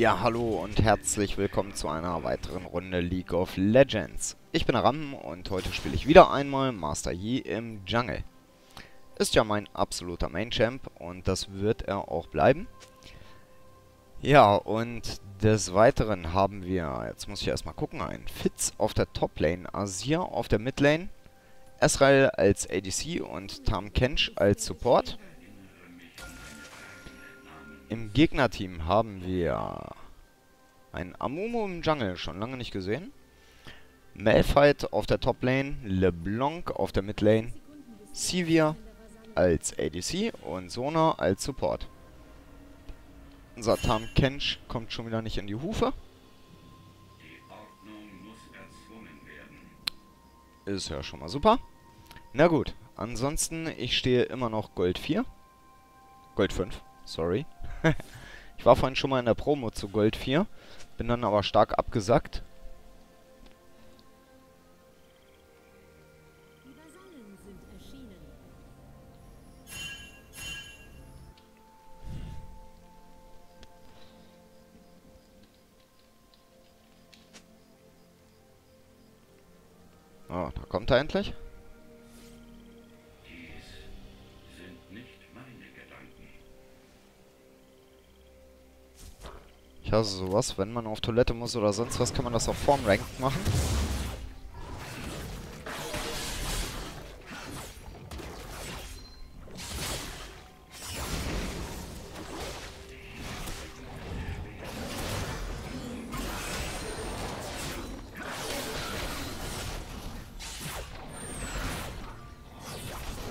Ja, hallo und herzlich willkommen zu einer weiteren Runde League of Legends. Ich bin Ram und heute spiele ich wieder einmal Master Yi im Jungle. Ist ja mein absoluter Main-Champ und das wird er auch bleiben. Ja, und des Weiteren haben wir, jetzt muss ich erstmal gucken, einen Fitz auf der Top-Lane, Azir auf der Mid-Lane, Ezreal als ADC und Tam Kench als Support. Im Gegnerteam haben wir einen Amumu im Jungle, schon lange nicht gesehen. Malphite auf der Top-Lane, LeBlanc auf der Mid-Lane, Sivir als ADC und Sona als Support. Unser Tam Kench kommt schon wieder nicht in die Hufe. Ist ja schon mal super. Na gut, ansonsten, ich stehe immer noch Gold 4. Gold 5, sorry. ich war vorhin schon mal in der Promo zu Gold 4, bin dann aber stark abgesackt. Oh, da kommt er endlich. Ich sowas. Wenn man auf Toilette muss oder sonst was, kann man das auch vorm Ranked machen.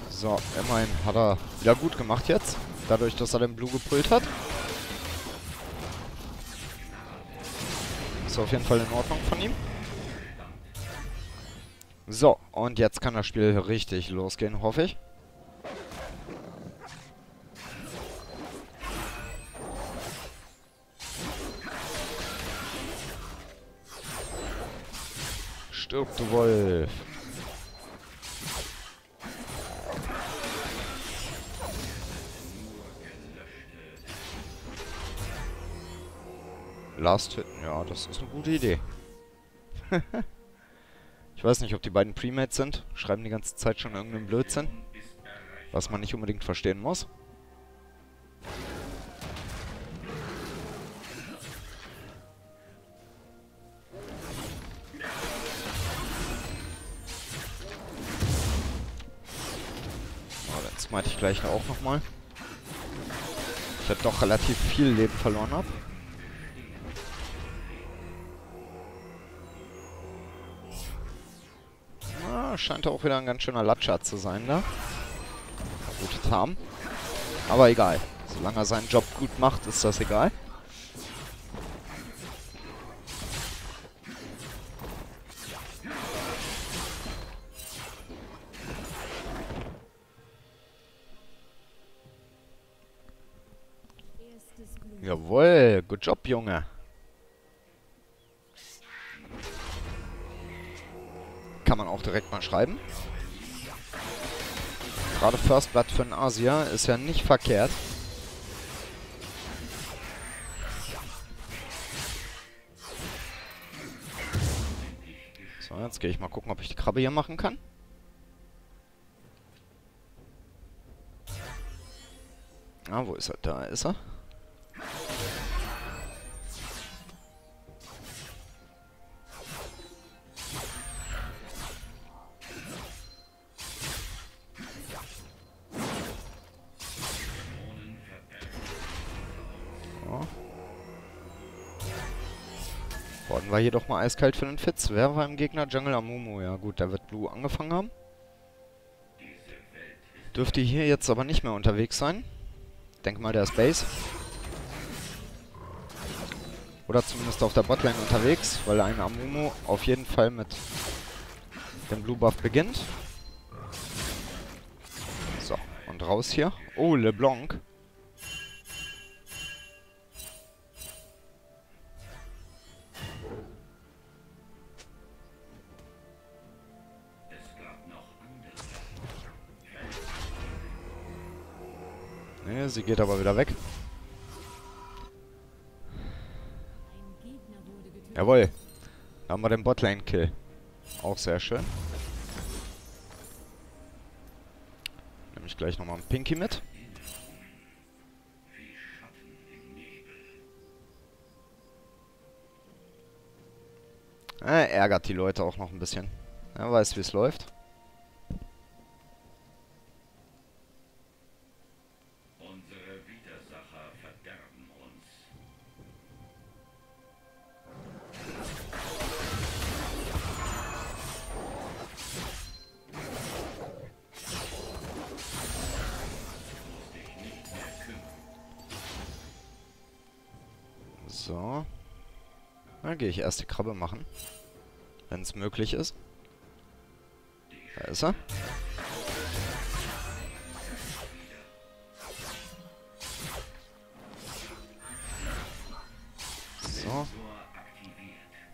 So, immerhin hat er wieder gut gemacht jetzt. Dadurch, dass er den Blue gepult hat. Auf jeden Fall in Ordnung von ihm. So, und jetzt kann das Spiel richtig losgehen, hoffe ich. Stirb, du Wolf. Last Hit. Ja, das ist eine gute Idee. ich weiß nicht, ob die beiden Premates sind. Schreiben die ganze Zeit schon irgendeinen Blödsinn. Was man nicht unbedingt verstehen muss. Oh, dann smite ich gleich auch nochmal. Ich habe doch relativ viel Leben verloren habe. Scheint auch wieder ein ganz schöner Latscher zu sein da. Gute Tarm. Aber egal. Solange er seinen Job gut macht, ist das egal. Jawohl, good job, Junge. Kann man auch direkt mal schreiben. Gerade First Blood für den Asia ist ja nicht verkehrt. So, jetzt gehe ich mal gucken, ob ich die Krabbe hier machen kann. Ah, wo ist er? Da ist er. Worden war hier doch mal eiskalt für den Fitz. Wer war im Gegner? Jungle Amumu. Ja gut, da wird Blue angefangen haben. Dürfte hier jetzt aber nicht mehr unterwegs sein. Denke mal, der ist Base. Oder zumindest auf der Botlane unterwegs, weil ein Amumu auf jeden Fall mit dem Blue Buff beginnt. So, und raus hier. Oh, LeBlanc. Sie geht aber wieder weg. Jawohl. Da haben wir den Botlane-Kill. Auch sehr schön. Nehme ich gleich nochmal einen Pinky mit. Er ärgert die Leute auch noch ein bisschen. Er weiß, wie es läuft. Die Krabbe machen. Wenn es möglich ist. Da ist er. So.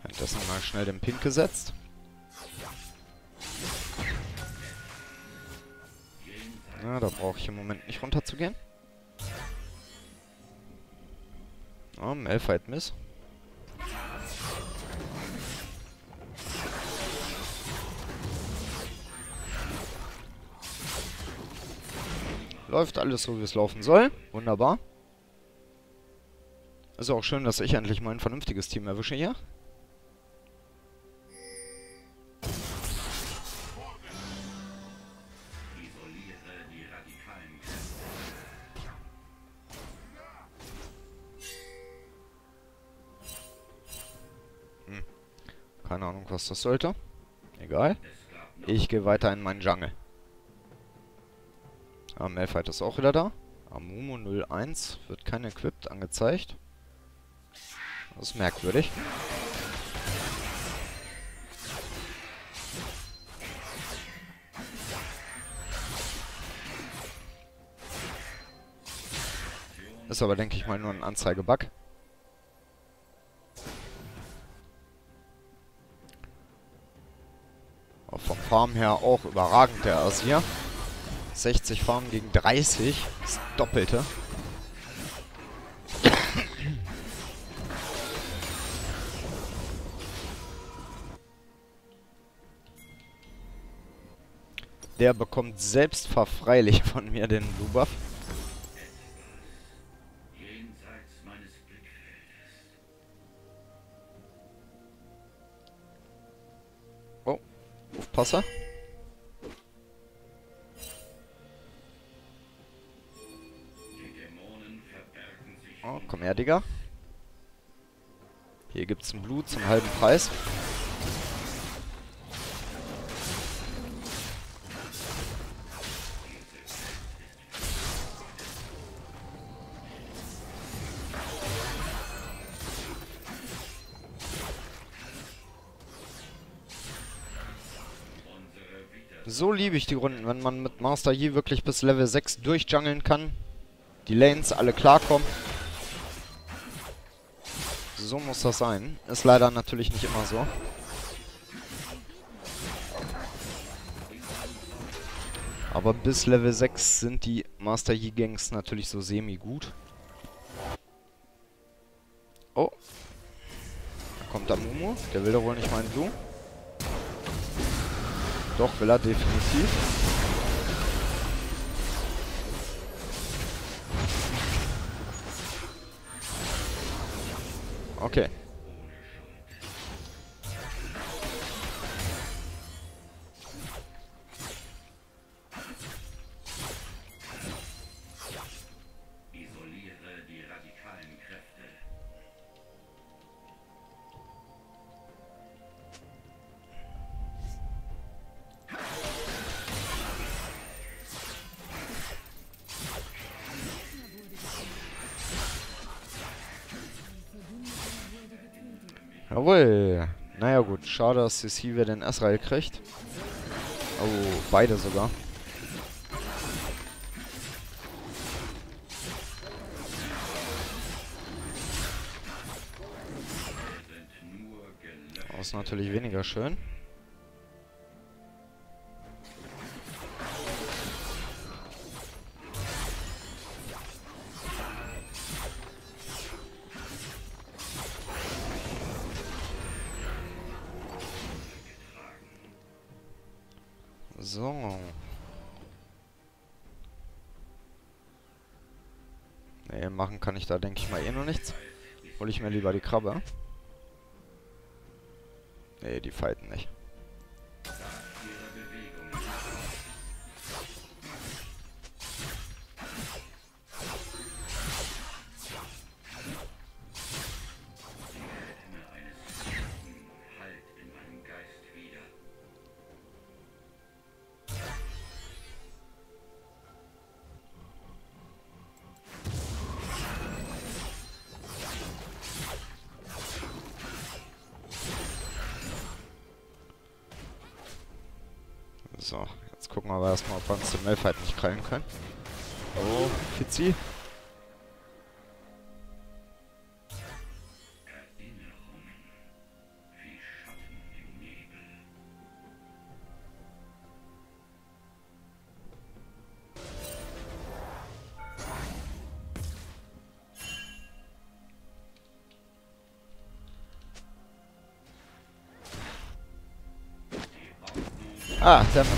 Währenddessen mal schnell den Pink gesetzt. Ja, da brauche ich im Moment nicht runterzugehen. Oh, Malphite Miss. Läuft alles so, wie es laufen soll. Wunderbar. Ist auch schön, dass ich endlich mal ein vernünftiges Team erwische hier. Kräfte. Keine Ahnung, was das sollte. Egal. Ich gehe weiter in meinen Jungle. Ah, Malphite ist auch wieder da. Amumu 01 wird kein Equipped angezeigt. Das ist merkwürdig. Ist aber, denke ich mal, nur ein Anzeigebug. Auch vom Farm her auch überragend, der Asir. 60 Farm gegen 30. Das Doppelte. Der bekommt selbstverfreilich von mir den Blue Buff. Oh, Aufpasser. Oh, komm her, Digga. Hier gibt's ein Blut zum halben Preis. So liebe ich die Runden, wenn man mit Master Yi wirklich bis Level 6 durchjungeln kann. Die Lanes alle klarkommen. So muss das sein. Ist leider natürlich nicht immer so. Aber bis Level 6 sind die Master Yi Gangs natürlich so semi-gut. Oh. Da kommt der Mumu. Der will doch wohl nicht meinen Blue. Doch, will er definitiv. Okay. Jawohl. Naja gut, schade, dass CC wieder den Israel kriegt. Oh, beide sogar. Das ist natürlich weniger schön. Nichts. Hol ich mir lieber die Krabbe. Nee, die fighten nicht. So, jetzt gucken wir aber erstmal, ob wir uns den Malfight nicht krallen können. Oh, Fitzi. Ah, damit.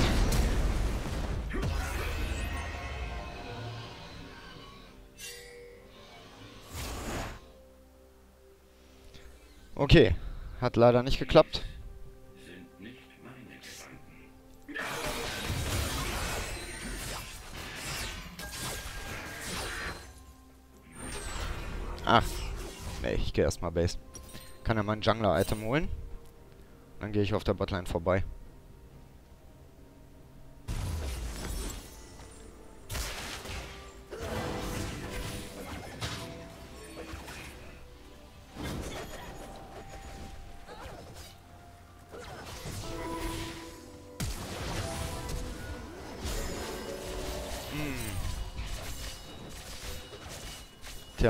Okay, hat leider nicht geklappt. Ach, nee, ich gehe erstmal Base. Kann ja mein Jungler-Item holen. Dann gehe ich auf der Botline vorbei.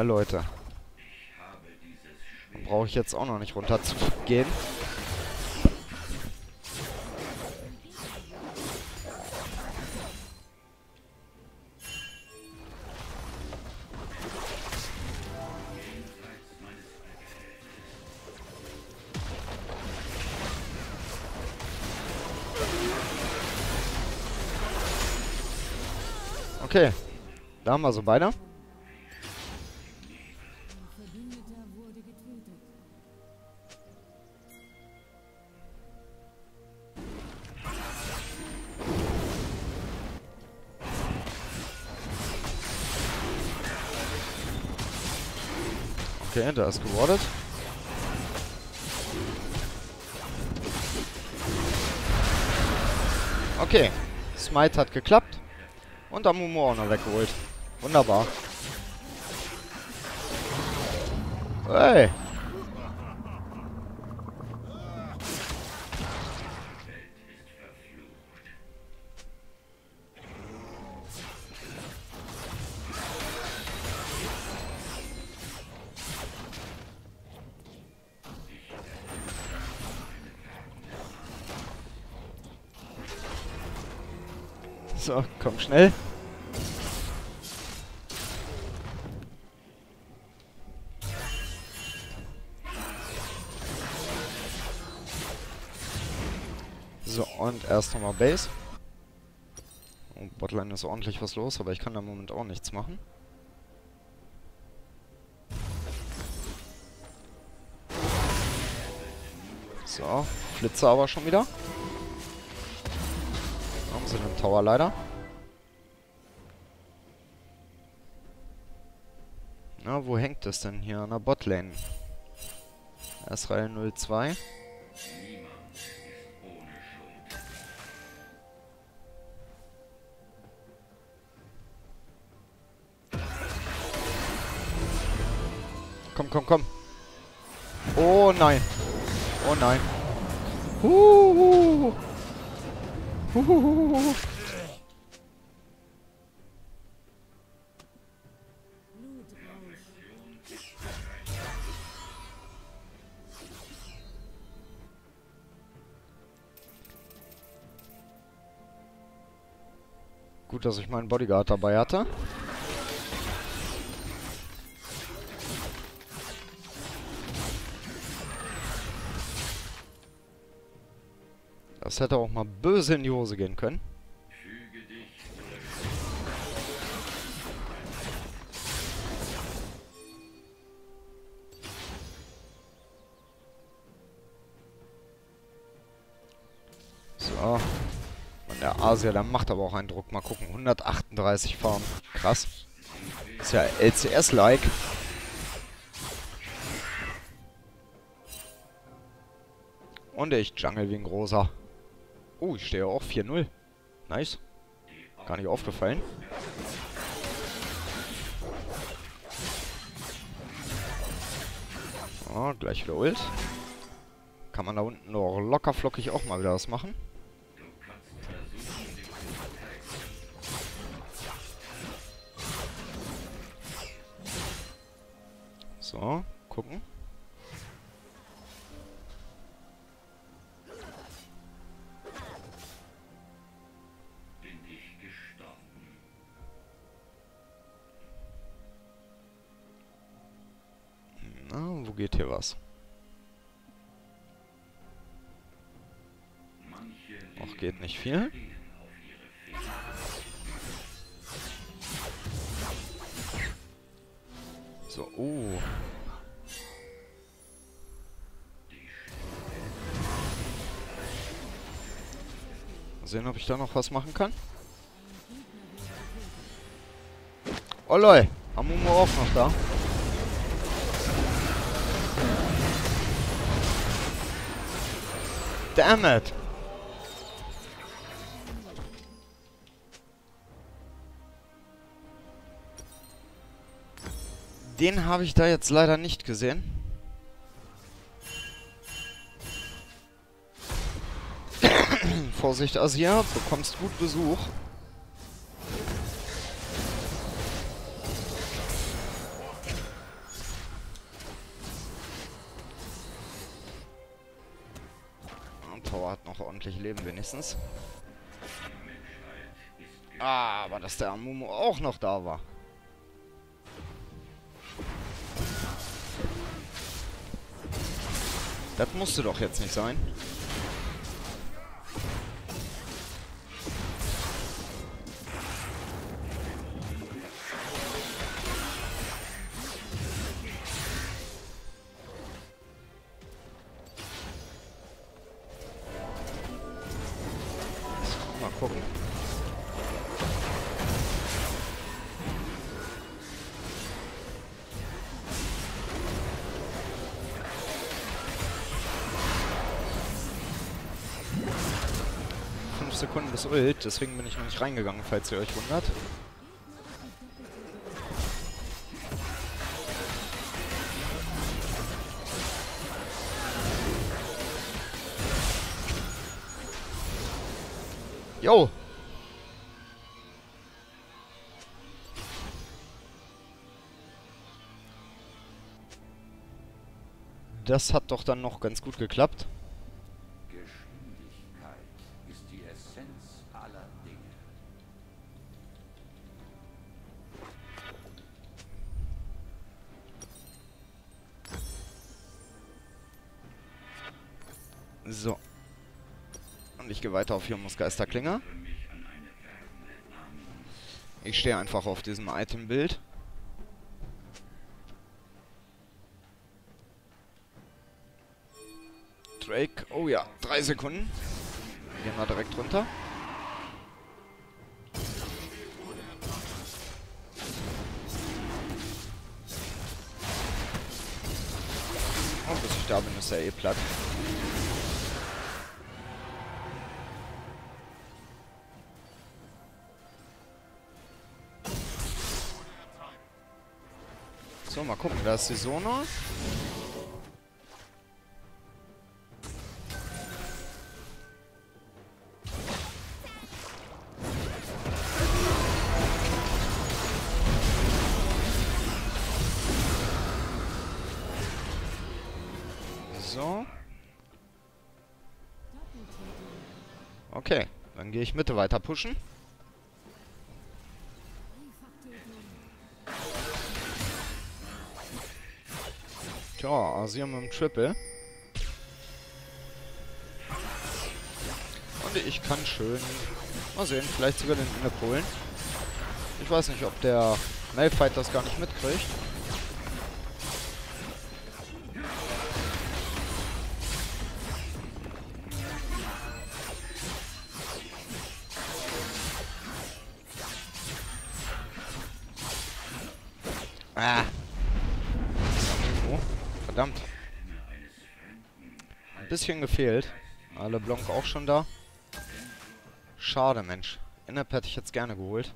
Leute. Brauche ich jetzt auch noch nicht runter zu gehen. Okay. Da haben wir so beide. Der ist gewardet. Okay. Smite hat geklappt. Und Amumu auch noch weggeholt. Wunderbar. Hey. So, komm schnell. So, und erst nochmal Base. Oh, Botline ist ordentlich was los, aber ich kann da im Moment auch nichts machen. So, Flitze aber schon wieder. Sie den Tower leider. Na, wo hängt das denn hier? An der Botlane. S-Reihe 02. Niemand ist ohne Schuld. Komm, komm, komm. Oh nein. Oh nein. Huhuhu. Gut, dass ich meinen Bodyguard dabei hatte. Hätte auch mal böse in die Hose gehen können. So. Und der Asia, der macht aber auch einen Druck. Mal gucken. 138 Farm. Krass. Ist ja LCS-like. Und ich jungle wie ein großer. Oh, ich stehe auch 4-0. Nice. Gar nicht aufgefallen. So, gleich wieder Ult. Kann man da unten noch locker flockig auch mal wieder was machen. So, gucken. Na, wo geht hier was? Noch geht nicht viel. So, oh. Mal sehen, ob ich da noch was machen kann. Oh lol, Amumu auch noch da. Damn it. Den habe ich da jetzt leider nicht gesehen. Vorsicht, Asia, bekommst gut Besuch. Ordentlich Leben wenigstens. Ah, aber dass der Amumu auch noch da war. Das musste doch jetzt nicht sein. Ult, deswegen bin ich noch nicht reingegangen, falls ihr euch wundert. Jo! Das hat doch dann noch ganz gut geklappt. So. Und ich gehe weiter auf Hirmus Geisterklinge. Ich stehe einfach auf diesem Itembild. Drake, oh ja, drei Sekunden. Gehen wir direkt runter. Oh, bis ich da bin, ist er eh platt. So, mal gucken, da ist die Sona. So. Okay, dann gehe ich Mitte weiter pushen. Tja, Asia mit dem Triple. Und ich kann schön... Mal sehen, vielleicht sogar den Inne holen. Ich weiß nicht, ob der Malfight das gar nicht mitkriegt. Gefehlt. Alle Blanc auch schon da. Schade, Mensch. Innep hätte ich jetzt gerne geholt.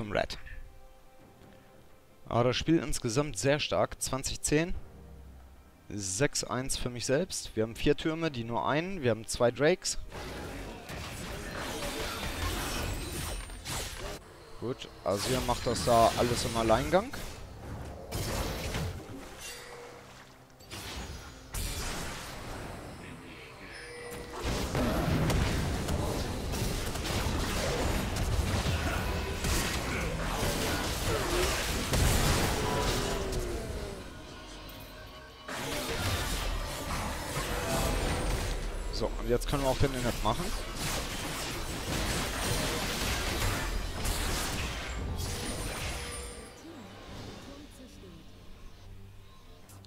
Zum Red. Aber das Spiel insgesamt sehr stark. 2010. 6-1 für mich selbst. Wir haben vier Türme, die nur einen. Wir haben zwei Drakes. Gut, Asir macht das da alles im Alleingang. Können wir Innet machen.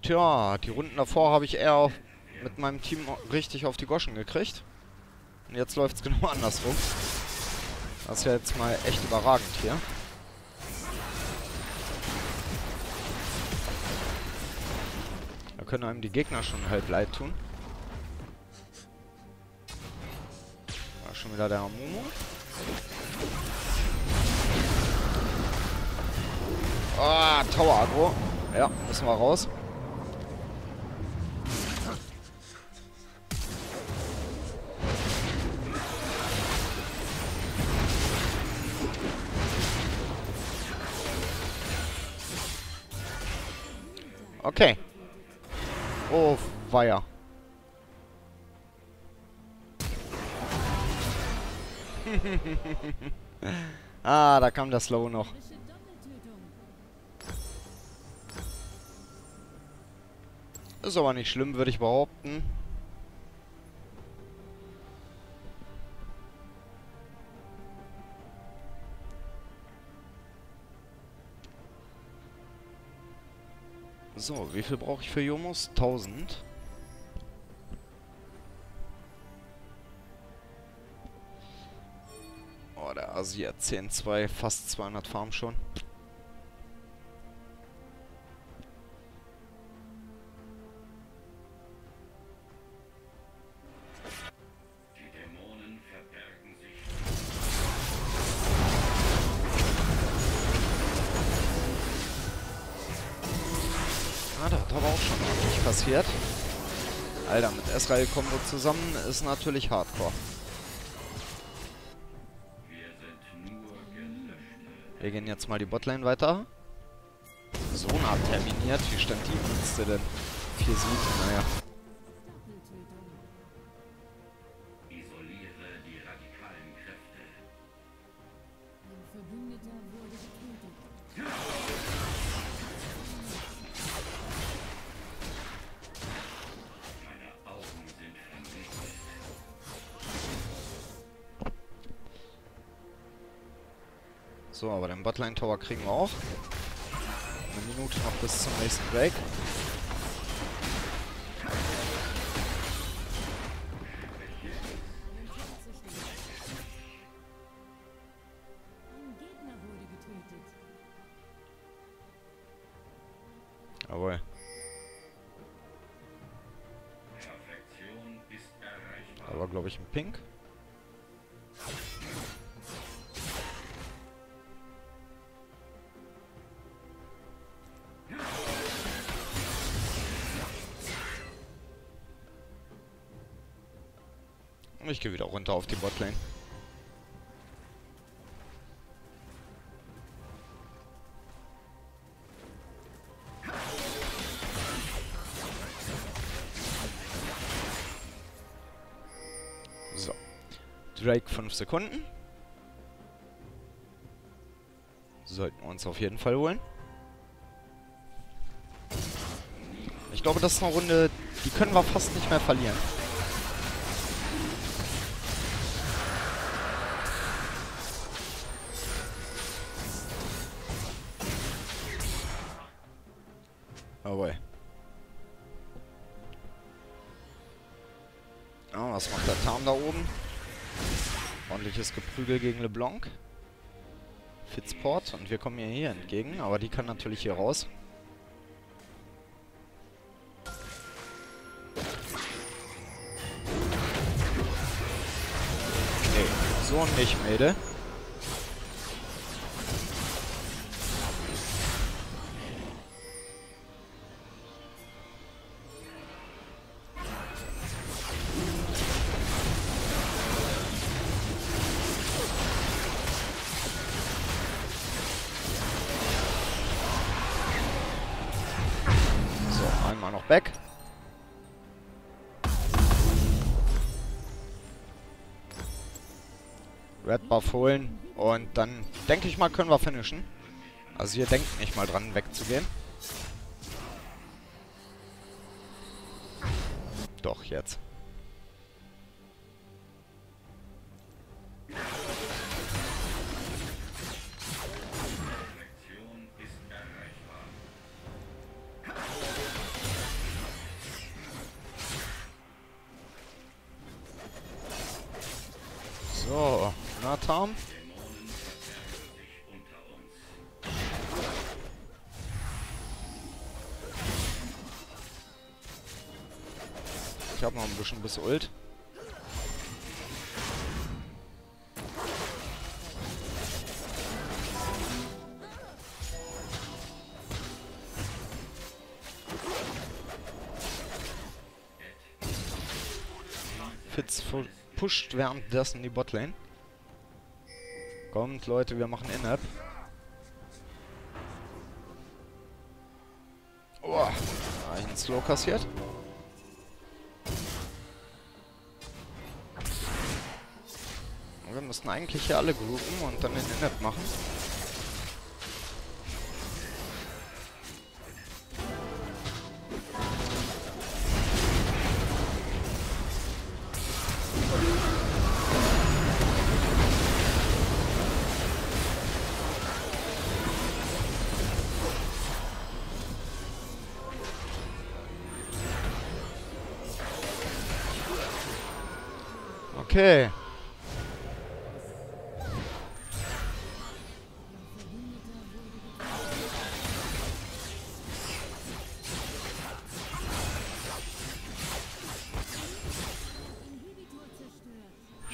Tja, die Runden davor habe ich eher mit meinem Team richtig auf die Goschen gekriegt. Und jetzt läuft es genau andersrum. Das ist ja jetzt mal echt überragend hier. Da können einem die Gegner schon halb leid tun. Schon wieder der Amumu. Ah, Tower Agro. Ja, müssen wir raus. Okay. Oh, weia. ah, da kam der Slow noch. Ist aber nicht schlimm, würde ich behaupten. So, wie viel brauche ich für Jomos? 1000. Der Asi hat 10-2, fast 200 Farm schon. Ah, da hat aber auch schon ordentlich passiert. Alter, mit Israel-Kombo zusammen ist natürlich Hardcore. Wir gehen jetzt mal die Botlane weiter. Sona terminiert. Wie stand die Dienste denn? 4 Sieg, naja. Aber Botlane Tower kriegen wir auch. Eine Minute noch bis zum nächsten Break. Jawohl. War, glaube ich, ein Pink. Gehe wieder runter auf die Botlane. So. Drake 5 Sekunden. Sollten wir uns auf jeden Fall holen. Ich glaube, das ist eine Runde, die können wir fast nicht mehr verlieren. Jawohl. Oh, was macht der Tarm da oben? Ordentliches Geprügel gegen LeBlanc. Fitzport und wir kommen ihr hier entgegen, aber die kann natürlich hier raus. Okay, so nicht, Mädel. Red Buff holen und dann denke ich mal können wir finishen. Also ihr denkt nicht mal dran wegzugehen. Doch, jetzt. Ein bis Ult. Fitz pusht währenddessen die Botlane. Kommt, Leute, wir machen In-App. Oh, einen Slow kassiert. Müssten eigentlich hier alle groupen und dann den In-App machen.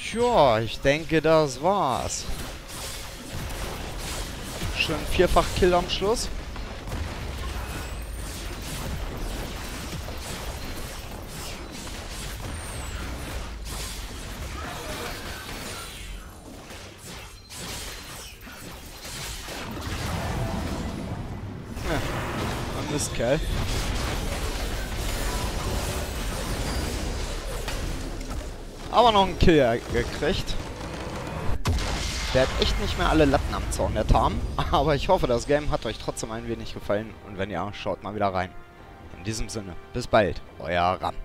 Zerstört. Ja, ich denke, das war's. Schön vierfach Kill am Schluss. Mistkerl. Aber noch einen Kill gekriegt. Der hat echt nicht mehr alle Latten am Zaun, der Tarm. Aber ich hoffe, das Game hat euch trotzdem ein wenig gefallen. Und wenn ja, schaut mal wieder rein. In diesem Sinne, bis bald, euer Ram.